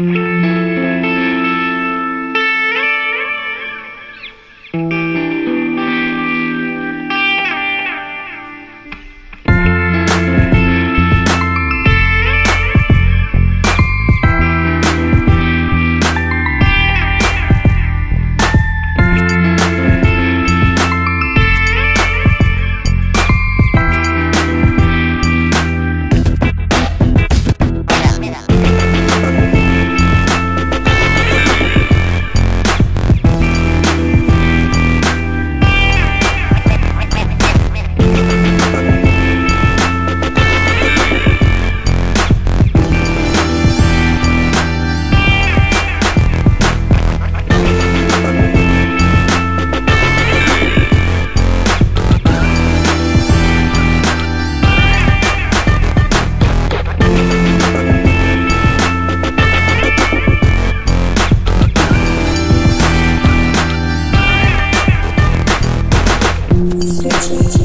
Mm-hmm. 一点